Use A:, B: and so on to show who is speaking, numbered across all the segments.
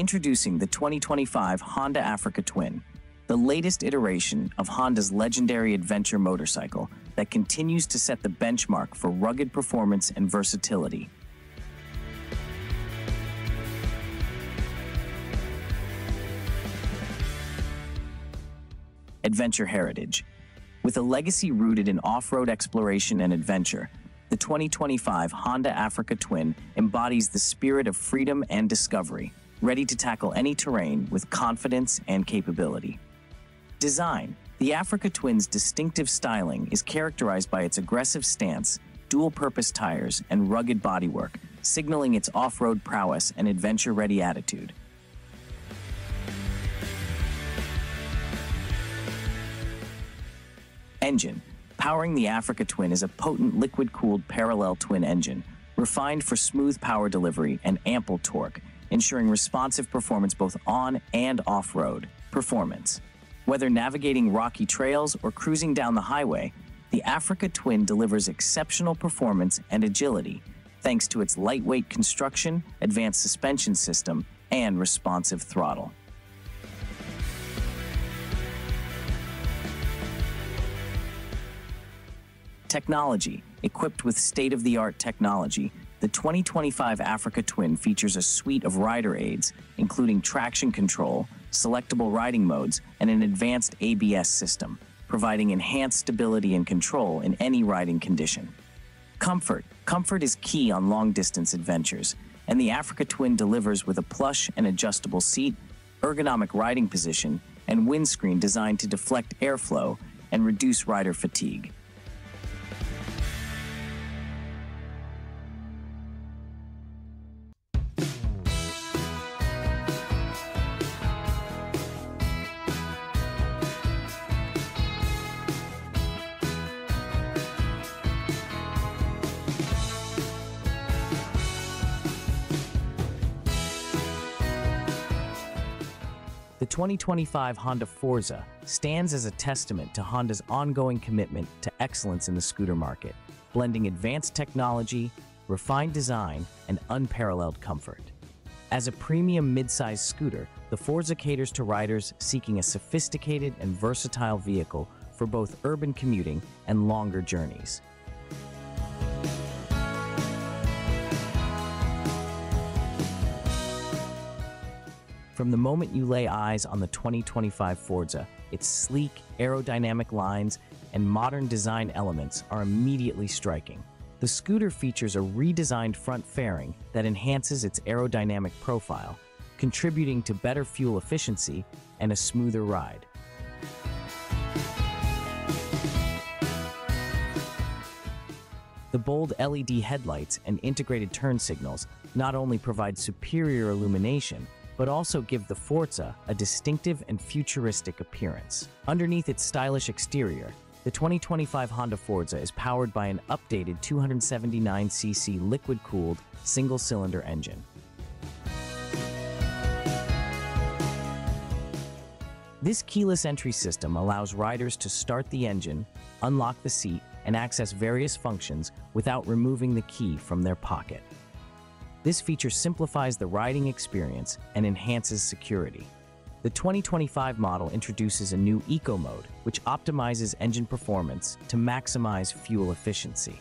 A: Introducing the 2025 Honda Africa Twin, the latest iteration of Honda's legendary adventure motorcycle that continues to set the benchmark for rugged performance and versatility. Adventure Heritage. With a legacy rooted in off road exploration and adventure, the 2025 Honda Africa Twin embodies the spirit of freedom and discovery, ready to tackle any terrain with confidence and capability. Design The Africa Twin's distinctive styling is characterized by its aggressive stance, dual purpose tires, and rugged bodywork, signaling its off road prowess and adventure ready attitude. Engine Powering the Africa Twin is a potent liquid cooled parallel twin engine, refined for smooth power delivery and ample torque, ensuring responsive performance both on and off road. Performance Whether navigating rocky trails or cruising down the highway, the Africa Twin delivers exceptional performance and agility thanks to its lightweight construction, advanced suspension system, and responsive throttle. Technology. Equipped with state of the art technology, the 2025 Africa Twin features a suite of rider aids, including traction control, selectable riding modes, and an advanced ABS system, providing enhanced stability and control in any riding condition. Comfort. Comfort is key on long distance adventures, and the Africa Twin delivers with a plush and adjustable seat, ergonomic riding position, and windscreen designed to deflect airflow and reduce rider fatigue. The 2025 Honda Forza stands as a testament to Honda's ongoing commitment to excellence in the scooter market, blending advanced technology, refined design, and unparalleled comfort. As a premium midsize scooter, the Forza caters to riders seeking a sophisticated and versatile vehicle for both urban commuting and longer journeys. From the moment you lay eyes on the 2025 Forza, its sleek, aerodynamic lines and modern design elements are immediately striking. The scooter features a redesigned front fairing that enhances its aerodynamic profile, contributing to better fuel efficiency and a smoother ride. The bold LED headlights and integrated turn signals not only provide superior illumination, but also give the Forza a distinctive and futuristic appearance. Underneath its stylish exterior, the 2025 Honda Forza is powered by an updated 279cc liquid-cooled single-cylinder engine. This keyless entry system allows riders to start the engine, unlock the seat, and access various functions without removing the key from their pocket. This feature simplifies the riding experience and enhances security. The 2025 model introduces a new Eco Mode, which optimizes engine performance to maximize fuel efficiency.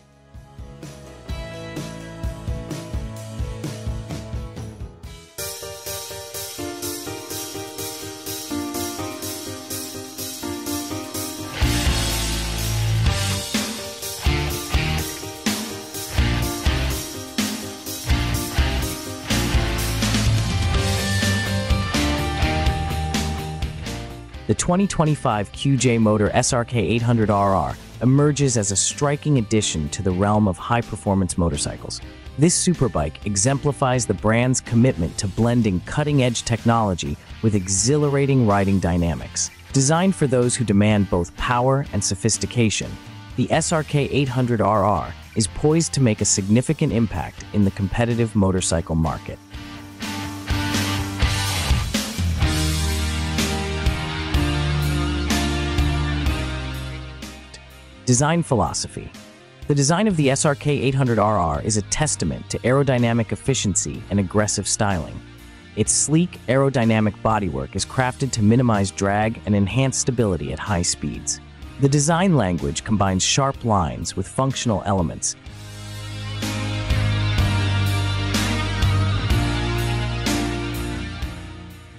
A: 2025 QJ Motor SRK 800RR emerges as a striking addition to the realm of high-performance motorcycles. This superbike exemplifies the brand's commitment to blending cutting-edge technology with exhilarating riding dynamics. Designed for those who demand both power and sophistication, the SRK 800RR is poised to make a significant impact in the competitive motorcycle market. Design philosophy. The design of the SRK 800RR is a testament to aerodynamic efficiency and aggressive styling. Its sleek, aerodynamic bodywork is crafted to minimize drag and enhance stability at high speeds. The design language combines sharp lines with functional elements,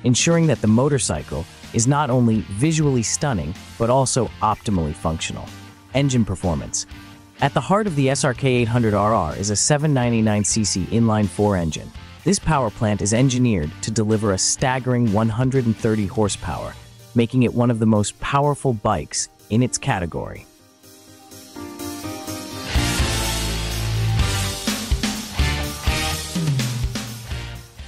A: ensuring that the motorcycle is not only visually stunning, but also optimally functional. Engine performance. At the heart of the SRK 800RR is a 799cc inline-4 engine. This power plant is engineered to deliver a staggering 130 horsepower, making it one of the most powerful bikes in its category.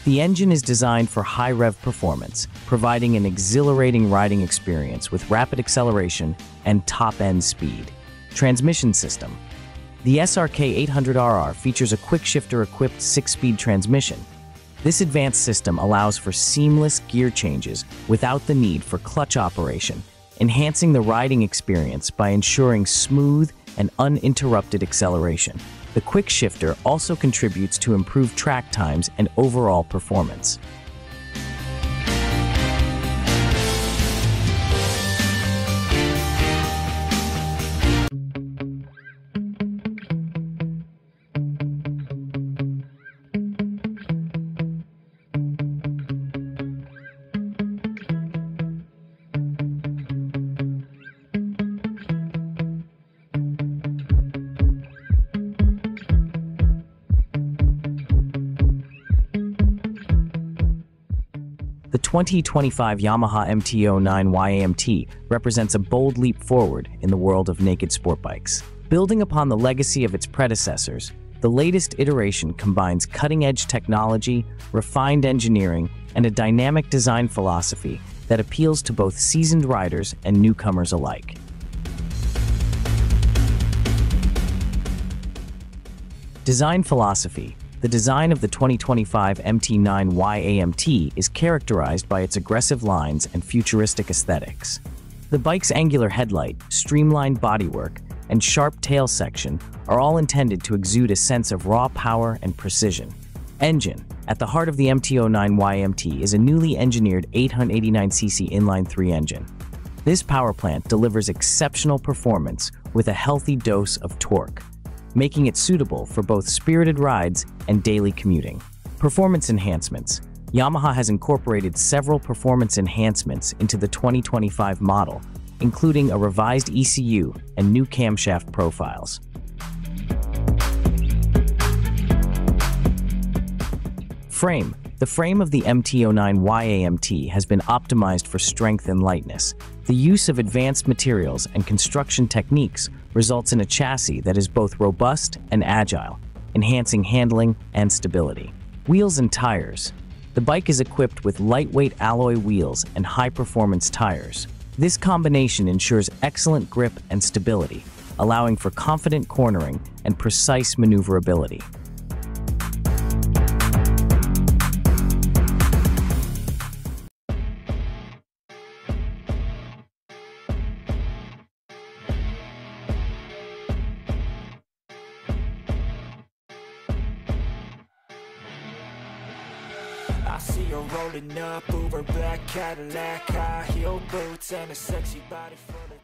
A: The engine is designed for high rev performance, providing an exhilarating riding experience with rapid acceleration and top end speed. Transmission system. The SRK 800RR features a quick shifter equipped six speed transmission. This advanced system allows for seamless gear changes without the need for clutch operation enhancing the riding experience by ensuring smooth and uninterrupted acceleration. The quick shifter also contributes to improved track times and overall performance. The 2025 Yamaha MT-09 YAMT represents a bold leap forward in the world of naked sport bikes. Building upon the legacy of its predecessors, the latest iteration combines cutting-edge technology, refined engineering, and a dynamic design philosophy that appeals to both seasoned riders and newcomers alike. Design philosophy the design of the 2025 MT9 YAMT is characterized by its aggressive lines and futuristic aesthetics. The bike's angular headlight, streamlined bodywork, and sharp tail section are all intended to exude a sense of raw power and precision. Engine At the heart of the MT09 YMT is a newly engineered 889cc inline-3 engine. This power plant delivers exceptional performance with a healthy dose of torque making it suitable for both spirited rides and daily commuting. Performance enhancements. Yamaha has incorporated several performance enhancements into the 2025 model, including a revised ECU and new camshaft profiles. Frame. The frame of the MT09 YAMT has been optimized for strength and lightness. The use of advanced materials and construction techniques results in a chassis that is both robust and agile, enhancing handling and stability. Wheels and tires. The bike is equipped with lightweight alloy wheels and high-performance tires. This combination ensures excellent grip and stability, allowing for confident cornering and precise maneuverability.
B: See her rolling up, Uber black Cadillac, high heel boots, and a sexy body.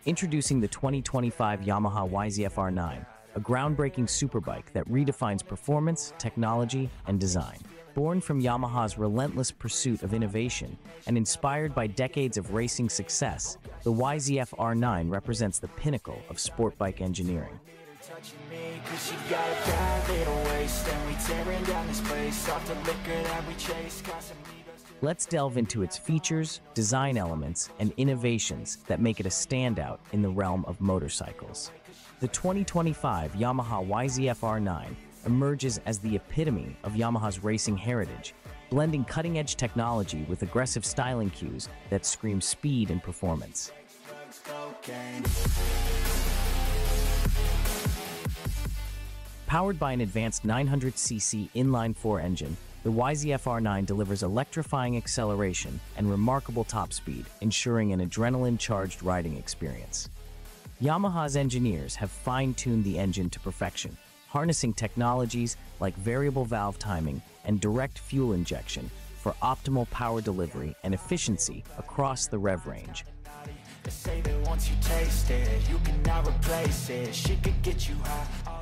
A: Introducing the 2025 Yamaha YZF-R9, a groundbreaking superbike that redefines performance, technology, and design. Born from Yamaha's relentless pursuit of innovation and inspired by decades of racing success, the YZF-R9 represents the pinnacle of sport bike engineering.
B: Cause she got a bad little waist And we tearing down this place Off the liquor that we chase
A: Let's delve into its features, design elements, and innovations that make it a standout in the realm of motorcycles. The 2025 Yamaha YZF-R9 emerges as the epitome of Yamaha's racing heritage, blending cutting-edge technology with aggressive styling cues that scream speed and performance. Powered by an advanced 900cc inline-4 engine, the YZF-R9 delivers electrifying acceleration and remarkable top speed, ensuring an adrenaline-charged riding experience. Yamaha's engineers have fine-tuned the engine to perfection, harnessing technologies like variable valve timing and direct fuel injection for optimal power delivery and efficiency across the rev range.
B: They say that once you taste it, you replace it. She could get you high.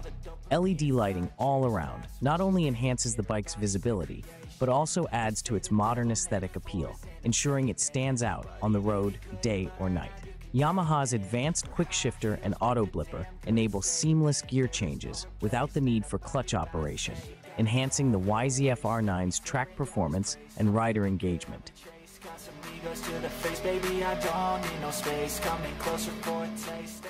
A: LED lighting all around not only enhances the bike's visibility, but also adds to its modern aesthetic appeal, ensuring it stands out on the road day or night. Yamaha's advanced quick shifter and auto blipper enable seamless gear changes without the need for clutch operation, enhancing the YZF R9's track performance and rider engagement.
B: To the face, baby. I don't need no space. Coming closer for a taste.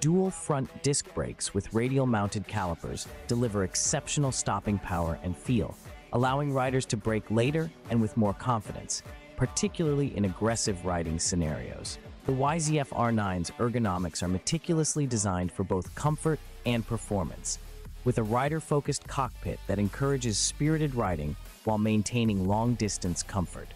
A: Dual front disc brakes with radial mounted calipers deliver exceptional stopping power and feel, allowing riders to brake later and with more confidence, particularly in aggressive riding scenarios. The YZF R9's ergonomics are meticulously designed for both comfort and performance, with a rider focused cockpit that encourages spirited riding while maintaining long distance comfort.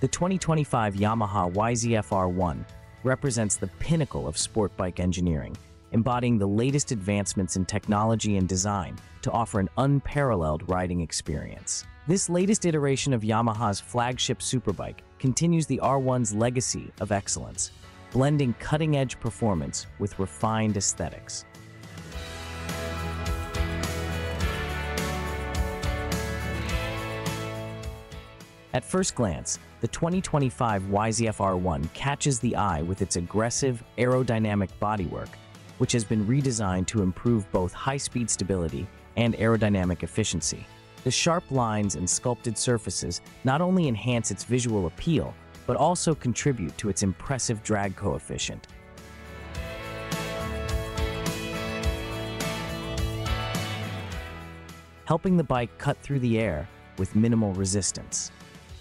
A: The 2025 Yamaha YZF-R1 represents the pinnacle of sport bike engineering, embodying the latest advancements in technology and design to offer an unparalleled riding experience. This latest iteration of Yamaha's flagship superbike continues the R1's legacy of excellence, blending cutting-edge performance with refined aesthetics. At first glance, the 2025 YZF-R1 catches the eye with its aggressive, aerodynamic bodywork, which has been redesigned to improve both high-speed stability and aerodynamic efficiency. The sharp lines and sculpted surfaces not only enhance its visual appeal, but also contribute to its impressive drag coefficient. helping the bike cut through the air with minimal resistance.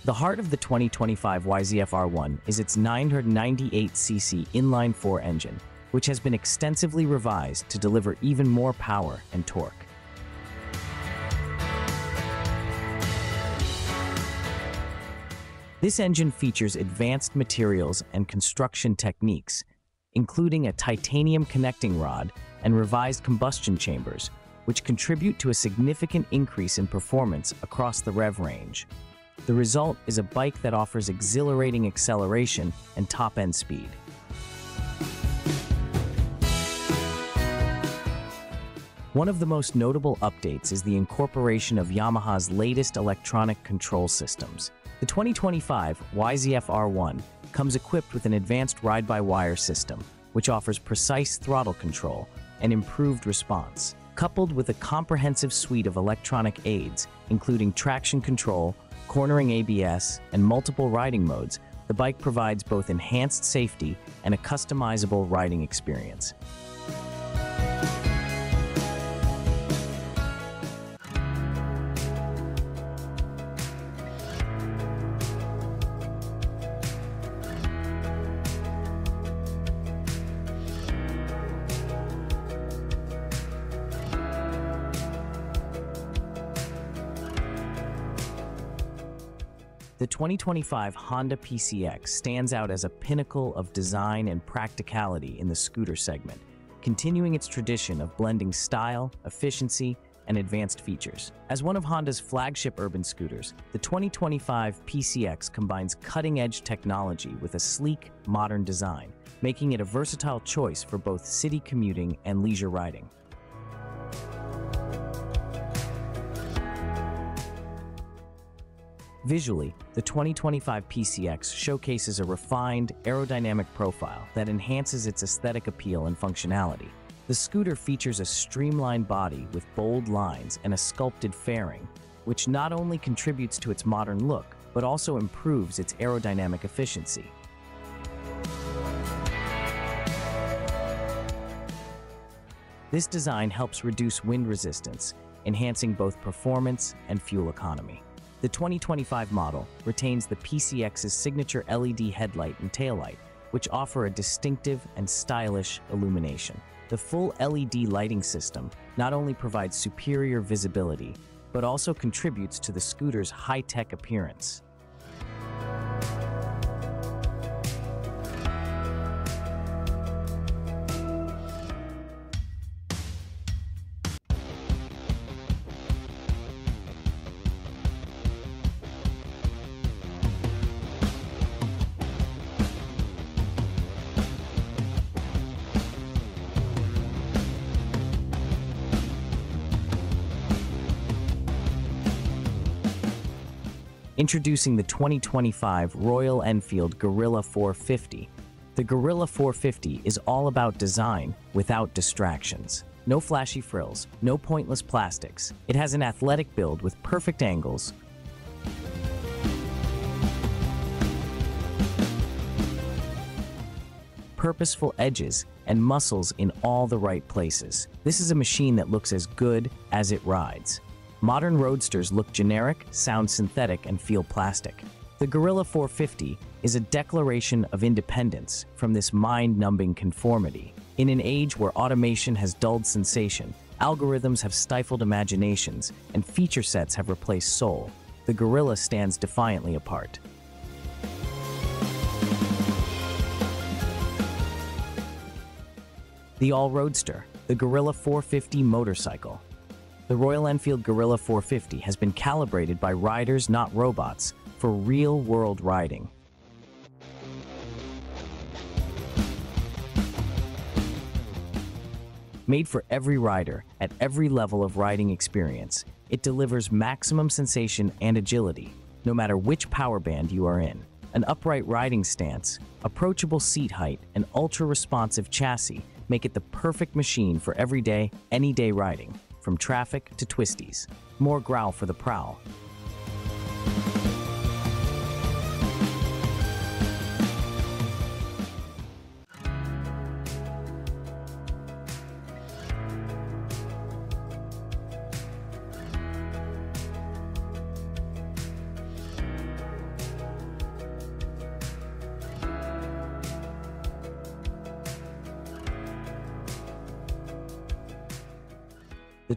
A: The heart of the 2025 YZF-R1 is its 998cc inline-4 engine, which has been extensively revised to deliver even more power and torque. This engine features advanced materials and construction techniques, including a titanium connecting rod and revised combustion chambers, which contribute to a significant increase in performance across the rev range. The result is a bike that offers exhilarating acceleration and top-end speed. One of the most notable updates is the incorporation of Yamaha's latest electronic control systems. The 2025 YZF-R1 comes equipped with an advanced ride-by-wire system, which offers precise throttle control and improved response. Coupled with a comprehensive suite of electronic aids, including traction control, cornering ABS, and multiple riding modes, the bike provides both enhanced safety and a customizable riding experience. The 2025 Honda PCX stands out as a pinnacle of design and practicality in the scooter segment, continuing its tradition of blending style, efficiency, and advanced features. As one of Honda's flagship urban scooters, the 2025 PCX combines cutting-edge technology with a sleek, modern design, making it a versatile choice for both city commuting and leisure riding. Visually, the 2025 PCX showcases a refined, aerodynamic profile that enhances its aesthetic appeal and functionality. The scooter features a streamlined body with bold lines and a sculpted fairing, which not only contributes to its modern look, but also improves its aerodynamic efficiency. This design helps reduce wind resistance, enhancing both performance and fuel economy. The 2025 model retains the PCX's signature LED headlight and taillight, which offer a distinctive and stylish illumination. The full LED lighting system not only provides superior visibility, but also contributes to the scooter's high-tech appearance. Introducing the 2025 Royal Enfield Guerrilla 450. The Guerrilla 450 is all about design without distractions. No flashy frills, no pointless plastics. It has an athletic build with perfect angles, purposeful edges, and muscles in all the right places. This is a machine that looks as good as it rides. Modern roadsters look generic, sound synthetic, and feel plastic. The Guerrilla 450 is a declaration of independence from this mind-numbing conformity. In an age where automation has dulled sensation, algorithms have stifled imaginations, and feature sets have replaced soul, the Guerrilla stands defiantly apart. The all-roadster, the Guerrilla 450 motorcycle, the Royal Enfield Guerrilla 450 has been calibrated by riders, not robots, for real-world riding. Made for every rider at every level of riding experience, it delivers maximum sensation and agility, no matter which power band you are in. An upright riding stance, approachable seat height, and ultra-responsive chassis make it the perfect machine for everyday, any-day riding from traffic to twisties. More growl for the prowl.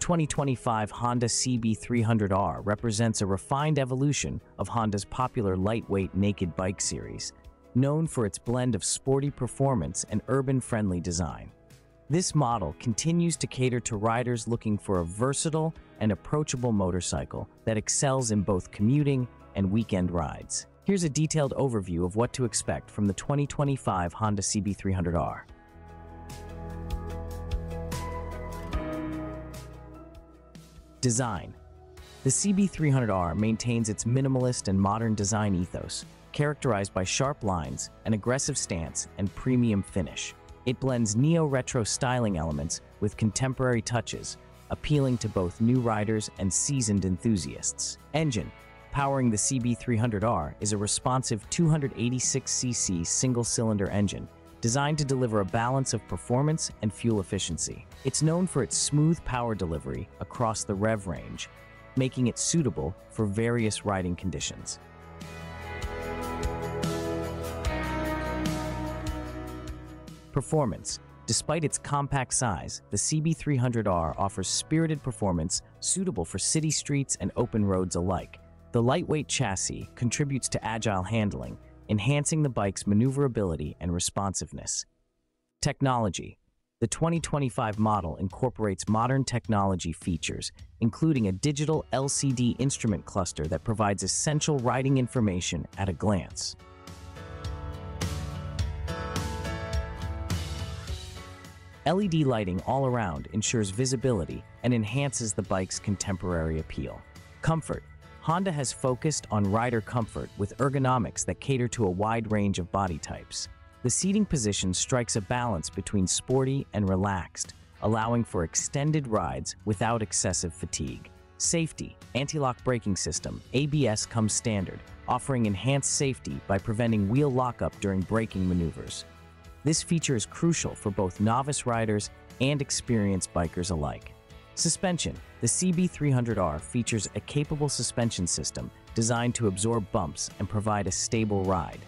A: 2025 Honda CB300R represents a refined evolution of Honda's popular lightweight naked bike series, known for its blend of sporty performance and urban-friendly design. This model continues to cater to riders looking for a versatile and approachable motorcycle that excels in both commuting and weekend rides. Here's a detailed overview of what to expect from the 2025 Honda CB300R. Design The CB300R maintains its minimalist and modern design ethos, characterized by sharp lines, an aggressive stance, and premium finish. It blends neo-retro styling elements with contemporary touches, appealing to both new riders and seasoned enthusiasts. Engine Powering the CB300R is a responsive 286cc single-cylinder engine designed to deliver a balance of performance and fuel efficiency. It's known for its smooth power delivery across the rev range, making it suitable for various riding conditions. Performance Despite its compact size, the CB300R offers spirited performance suitable for city streets and open roads alike. The lightweight chassis contributes to agile handling, enhancing the bike's maneuverability and responsiveness. Technology. The 2025 model incorporates modern technology features, including a digital LCD instrument cluster that provides essential riding information at a glance. LED lighting all around ensures visibility and enhances the bike's contemporary appeal. Comfort. Honda has focused on rider comfort with ergonomics that cater to a wide range of body types. The seating position strikes a balance between sporty and relaxed, allowing for extended rides without excessive fatigue. Safety, anti-lock braking system, ABS comes standard, offering enhanced safety by preventing wheel lockup during braking maneuvers. This feature is crucial for both novice riders and experienced bikers alike. Suspension The CB300R features a capable suspension system designed to absorb bumps and provide a stable ride.